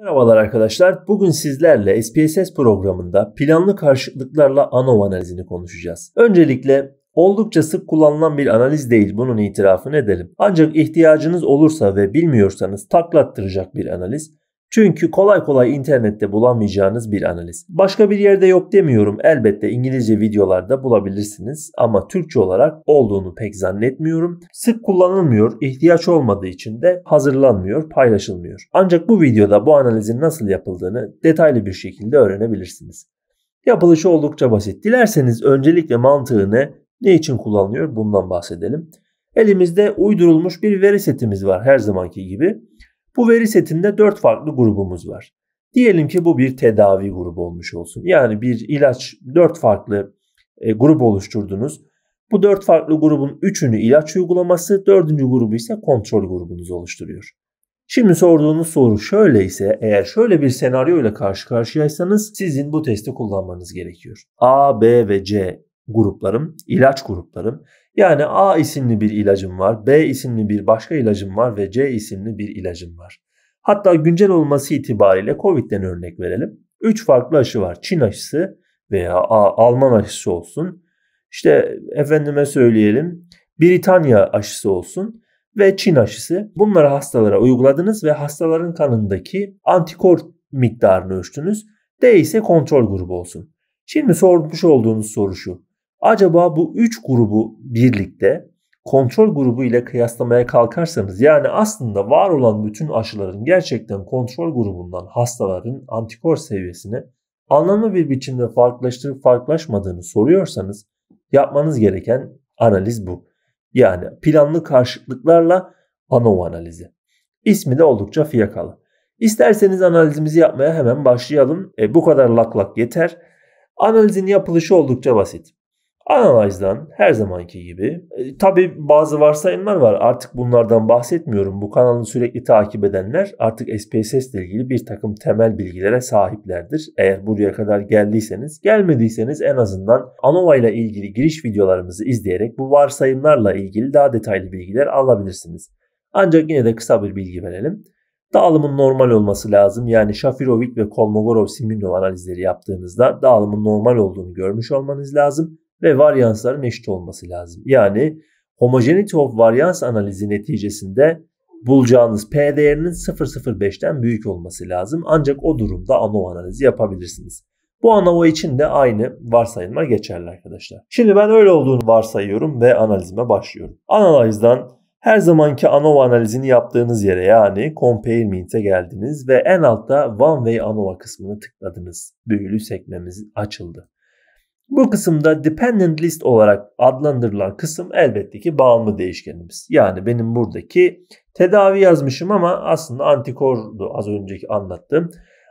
Merhabalar arkadaşlar. Bugün sizlerle SPSS programında planlı karşılıklarla ANOVA analizini konuşacağız. Öncelikle oldukça sık kullanılan bir analiz değil bunun itirafını edelim. Ancak ihtiyacınız olursa ve bilmiyorsanız taklattıracak bir analiz. Çünkü kolay kolay internette bulamayacağınız bir analiz. Başka bir yerde yok demiyorum. Elbette İngilizce videolarda bulabilirsiniz ama Türkçe olarak olduğunu pek zannetmiyorum. Sık kullanılmıyor, ihtiyaç olmadığı için de hazırlanmıyor, paylaşılmıyor. Ancak bu videoda bu analizin nasıl yapıldığını detaylı bir şekilde öğrenebilirsiniz. Yapılışı oldukça basit. Dilerseniz öncelikle mantığı ne, ne için kullanılıyor bundan bahsedelim. Elimizde uydurulmuş bir veri setimiz var her zamanki gibi. Bu veri setinde 4 farklı grubumuz var. Diyelim ki bu bir tedavi grubu olmuş olsun. Yani bir ilaç 4 farklı e, grup oluşturdunuz. Bu 4 farklı grubun 3'ünü ilaç uygulaması, 4. grubu ise kontrol grubunuz oluşturuyor. Şimdi sorduğunuz soru şöyle ise eğer şöyle bir senaryo ile karşı karşıyaysanız sizin bu testi kullanmanız gerekiyor. A, B ve C gruplarım, ilaç gruplarım yani A isimli bir ilacım var, B isimli bir başka ilacım var ve C isimli bir ilacım var. Hatta güncel olması itibariyle Covid'den örnek verelim. 3 farklı aşı var. Çin aşısı veya Alman aşısı olsun. İşte efendime söyleyelim Britanya aşısı olsun ve Çin aşısı. Bunları hastalara uyguladınız ve hastaların kanındaki antikor miktarını ölçtünüz. D ise kontrol grubu olsun. Şimdi sormuş olduğunuz soru şu. Acaba bu üç grubu birlikte kontrol grubu ile kıyaslamaya kalkarsanız yani aslında var olan bütün aşıların gerçekten kontrol grubundan hastaların antikor seviyesini anlamlı bir biçimde farklılaştırıp farklılaşmadığını soruyorsanız yapmanız gereken analiz bu. Yani planlı karşıtlıklarla ANOVA analizi. İsmi de oldukça fiyakalı. İsterseniz analizimizi yapmaya hemen başlayalım. E, bu kadar lak lak yeter. Analizin yapılışı oldukça basit. Analyze'dan her zamanki gibi e, tabi bazı varsayımlar var artık bunlardan bahsetmiyorum. Bu kanalı sürekli takip edenler artık SPSS ile ilgili bir takım temel bilgilere sahiplerdir. Eğer buraya kadar geldiyseniz gelmediyseniz en azından ANOVA ile ilgili giriş videolarımızı izleyerek bu varsayımlarla ilgili daha detaylı bilgiler alabilirsiniz. Ancak yine de kısa bir bilgi verelim. Dağılımın normal olması lazım. Yani Shafirovic ve Kolmogorov-Simirnov analizleri yaptığınızda dağılımın normal olduğunu görmüş olmanız lazım ve varyansların eşit olması lazım. Yani homogeneity of varyans analizi neticesinde bulacağınız P değerinin 0.05'ten büyük olması lazım. Ancak o durumda ANOVA analizi yapabilirsiniz. Bu ANOVA için de aynı varsayımlar geçerli arkadaşlar. Şimdi ben öyle olduğunu varsayıyorum ve analizime başlıyorum. Analyze'dan her zamanki ANOVA analizini yaptığınız yere yani Compare Mean'e geldiniz ve en altta One Way ANOVA kısmını tıkladınız. Büyülü sekmemiz açıldı. Bu kısımda dependent list olarak adlandırılan kısım elbette ki bağımlı değişkenimiz. Yani benim buradaki tedavi yazmışım ama aslında antikordu az önceki anlattığım.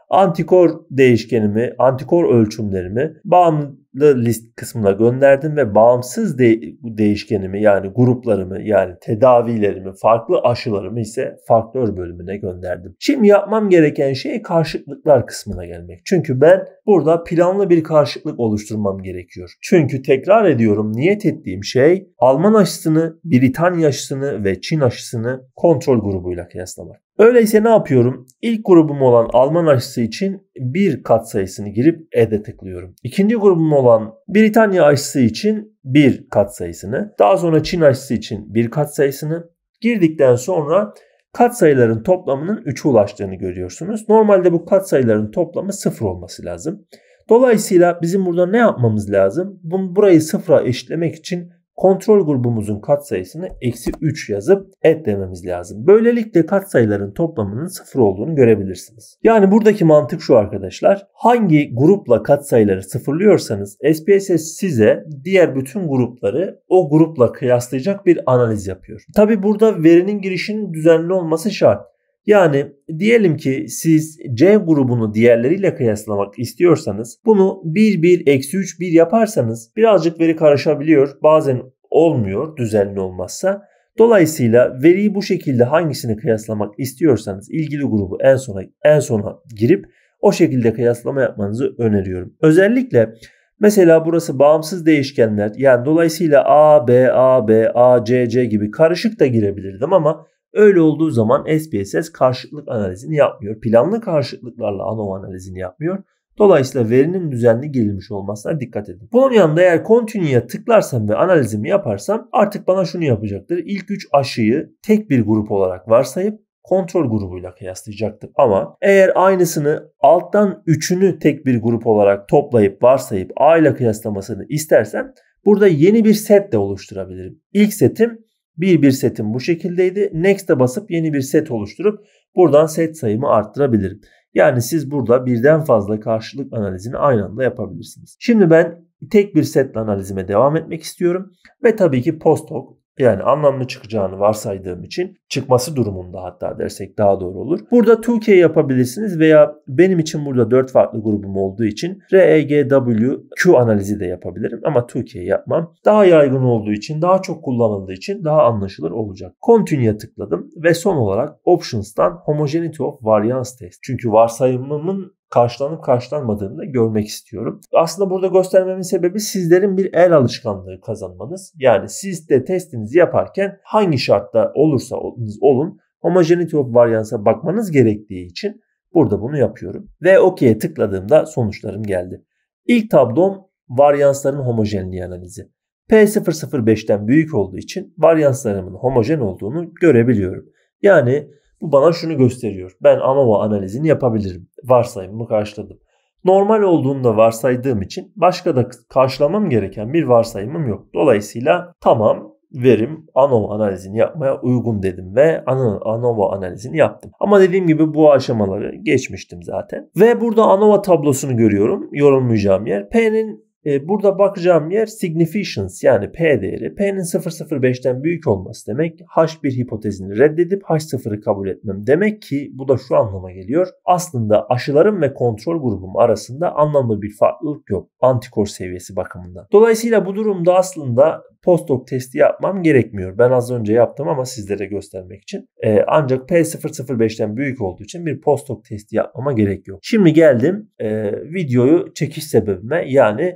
Antikor değişkenimi, antikor ölçümlerimi bağımlı list kısmına gönderdim ve bağımsız de- değişkenimi yani gruplarımı yani tedavilerimi, farklı aşılarımı ise faktör bölümüne gönderdim. Şimdi yapmam gereken şey karşıtlıklar kısmına gelmek. Çünkü ben burada planlı bir karşıtlık oluşturmam gerekiyor. Çünkü tekrar ediyorum niyet ettiğim şey Alman aşısını, Britanya aşısını ve Çin aşısını kontrol grubuyla kıyaslamak. Öyleyse ne yapıyorum? İlk grubum olan Alman aşısı için bir kat sayısını girip E'de tıklıyorum. İkinci grubum olan Britanya aşısı için bir kat sayısını, daha sonra Çin aşısı için bir kat sayısını girdikten sonra kat sayıların toplamının 3'e ulaştığını görüyorsunuz. Normalde bu kat sayıların toplamı 0 olması lazım. Dolayısıyla bizim burada ne yapmamız lazım? Bunu burayı sıfıra eşitlemek için kontrol grubumuzun katsayısını eksi 3 yazıp et dememiz lazım. Böylelikle katsayıların toplamının sıfır olduğunu görebilirsiniz. Yani buradaki mantık şu arkadaşlar. Hangi grupla katsayıları sıfırlıyorsanız SPSS size diğer bütün grupları o grupla kıyaslayacak bir analiz yapıyor. Tabi burada verinin girişinin düzenli olması şart. Yani diyelim ki siz C grubunu diğerleriyle kıyaslamak istiyorsanız bunu 1 1 eksi 3 1 yaparsanız birazcık veri karışabiliyor. Bazen olmuyor düzenli olmazsa. Dolayısıyla veriyi bu şekilde hangisini kıyaslamak istiyorsanız ilgili grubu en sona en sona girip o şekilde kıyaslama yapmanızı öneriyorum. Özellikle mesela burası bağımsız değişkenler yani dolayısıyla A, B, A, B, A, C, C gibi karışık da girebilirdim ama Öyle olduğu zaman SPSS karşıtlık analizini yapmıyor. Planlı karşıtlıklarla ANOVA analizini yapmıyor. Dolayısıyla verinin düzenli girilmiş olmasına dikkat edin. Bunun yanında eğer Continue'ya tıklarsam ve analizimi yaparsam artık bana şunu yapacaktır. İlk 3 aşıyı tek bir grup olarak varsayıp kontrol grubuyla kıyaslayacaktır. Ama eğer aynısını alttan 3'ünü tek bir grup olarak toplayıp varsayıp A ile kıyaslamasını istersem burada yeni bir set de oluşturabilirim. İlk setim bir bir setim bu şekildeydi. Next'e basıp yeni bir set oluşturup buradan set sayımı arttırabilirim. Yani siz burada birden fazla karşılık analizini aynı anda yapabilirsiniz. Şimdi ben tek bir setle analizime devam etmek istiyorum. Ve tabii ki post hoc yani anlamlı çıkacağını varsaydığım için çıkması durumunda hatta dersek daha doğru olur. Burada 2K yapabilirsiniz veya benim için burada 4 farklı grubum olduğu için REGW analizi de yapabilirim ama 2K yapmam. Daha yaygın olduğu için, daha çok kullanıldığı için daha anlaşılır olacak. Continue'ya tıkladım ve son olarak Options'tan Homogeneity of Variance Test. Çünkü varsayımımın karşılanıp karşılanmadığını da görmek istiyorum. Aslında burada göstermemin sebebi sizlerin bir el alışkanlığı kazanmanız. Yani siz de testinizi yaparken hangi şartta olursa olun homogeneity of variance'a bakmanız gerektiği için burada bunu yapıyorum. Ve OK'ye tıkladığımda sonuçlarım geldi. İlk tablom varyansların homojenliği analizi. P005'ten büyük olduğu için varyanslarımın homojen olduğunu görebiliyorum. Yani bu bana şunu gösteriyor. Ben ANOVA analizini yapabilirim. Varsayımımı karşıladım. Normal olduğunu da varsaydığım için başka da karşılamam gereken bir varsayımım yok. Dolayısıyla tamam verim ANOVA analizini yapmaya uygun dedim ve ANOVA analizini yaptım. Ama dediğim gibi bu aşamaları geçmiştim zaten. Ve burada ANOVA tablosunu görüyorum. Yorulmayacağım yer. P'nin e, burada bakacağım yer significance yani P değeri. P'nin 0.05'ten büyük olması demek H1 hipotezini reddedip H0'ı kabul etmem. Demek ki bu da şu anlama geliyor. Aslında aşılarım ve kontrol grubum arasında anlamlı bir farklılık yok antikor seviyesi bakımından. Dolayısıyla bu durumda aslında postdoc testi yapmam gerekmiyor. Ben az önce yaptım ama sizlere göstermek için. Ee, ancak P005'ten büyük olduğu için bir postdoc testi yapmama gerek yok. Şimdi geldim e, videoyu çekiş sebebime yani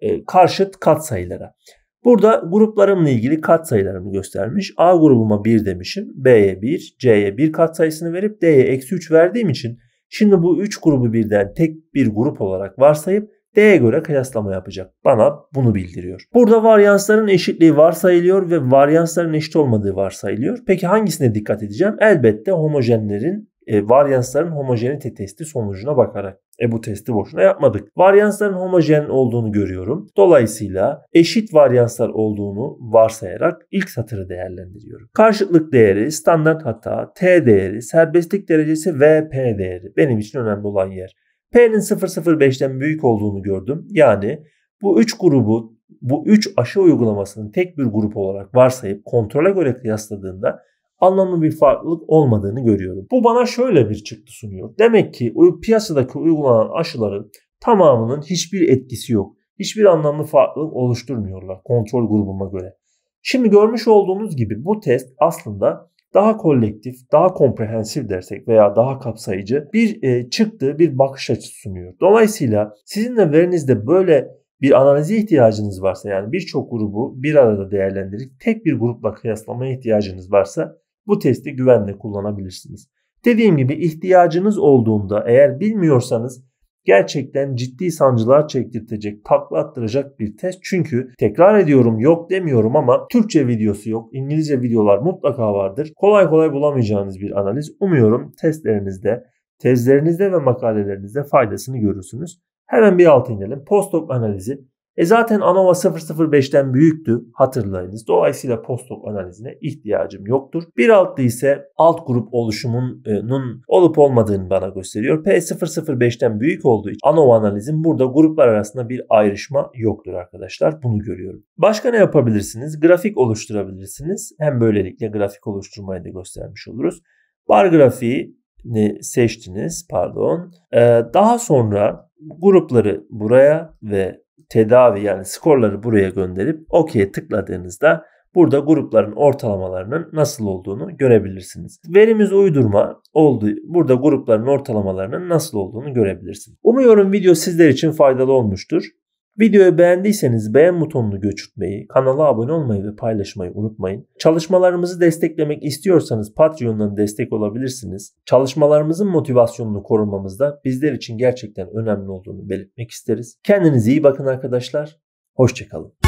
e, karşıt katsayılara. Burada gruplarımla ilgili katsayılarımı göstermiş. A grubuma 1 demişim. B'ye 1, C'ye 1 katsayısını verip D'ye eksi 3 verdiğim için şimdi bu 3 grubu birden tek bir grup olarak varsayıp D'ye göre kıyaslama yapacak. Bana bunu bildiriyor. Burada varyansların eşitliği varsayılıyor ve varyansların eşit olmadığı varsayılıyor. Peki hangisine dikkat edeceğim? Elbette homojenlerin e, varyansların homojenite testi sonucuna bakarak. E bu testi boşuna yapmadık. Varyansların homojen olduğunu görüyorum. Dolayısıyla eşit varyanslar olduğunu varsayarak ilk satırı değerlendiriyorum. Karşıtlık değeri, standart hata, T değeri, serbestlik derecesi ve P değeri benim için önemli olan yer. P'nin 0.05'ten büyük olduğunu gördüm. Yani bu 3 grubu bu 3 aşı uygulamasının tek bir grup olarak varsayıp kontrole göre kıyasladığında anlamlı bir farklılık olmadığını görüyorum. Bu bana şöyle bir çıktı sunuyor. Demek ki piyasadaki uygulanan aşıların tamamının hiçbir etkisi yok. Hiçbir anlamlı farklılık oluşturmuyorlar kontrol grubuma göre. Şimdi görmüş olduğunuz gibi bu test aslında daha kolektif, daha komprehensif dersek veya daha kapsayıcı bir e, çıktığı bir bakış açısı sunuyor. Dolayısıyla sizin de verinizde böyle bir analize ihtiyacınız varsa yani birçok grubu bir arada değerlendirip tek bir grupla kıyaslamaya ihtiyacınız varsa bu testi güvenle kullanabilirsiniz. Dediğim gibi ihtiyacınız olduğunda eğer bilmiyorsanız gerçekten ciddi sancılar çektirtecek, takla attıracak bir test. Çünkü tekrar ediyorum yok demiyorum ama Türkçe videosu yok. İngilizce videolar mutlaka vardır. Kolay kolay bulamayacağınız bir analiz. Umuyorum testlerinizde, tezlerinizde ve makalelerinizde faydasını görürsünüz. Hemen bir alt inelim. Postdoc analizi e zaten ANOVA 005'ten büyüktü hatırlayınız. Dolayısıyla postdoc analizine ihtiyacım yoktur. Bir altta ise alt grup oluşumunun olup olmadığını bana gösteriyor. P005'ten büyük olduğu için ANOVA analizin burada gruplar arasında bir ayrışma yoktur arkadaşlar. Bunu görüyorum. Başka ne yapabilirsiniz? Grafik oluşturabilirsiniz. Hem böylelikle grafik oluşturmayı da göstermiş oluruz. Bar grafiği seçtiniz pardon. Ee, daha sonra grupları buraya ve tedavi yani skorları buraya gönderip OK'ye tıkladığınızda burada grupların ortalamalarının nasıl olduğunu görebilirsiniz. Verimiz uydurma oldu. Burada grupların ortalamalarının nasıl olduğunu görebilirsiniz. Umuyorum video sizler için faydalı olmuştur. Videoyu beğendiyseniz beğen butonunu göçürtmeyi, kanala abone olmayı ve paylaşmayı unutmayın. Çalışmalarımızı desteklemek istiyorsanız Patreon'dan destek olabilirsiniz. Çalışmalarımızın motivasyonunu korumamızda bizler için gerçekten önemli olduğunu belirtmek isteriz. Kendinize iyi bakın arkadaşlar. Hoşçakalın.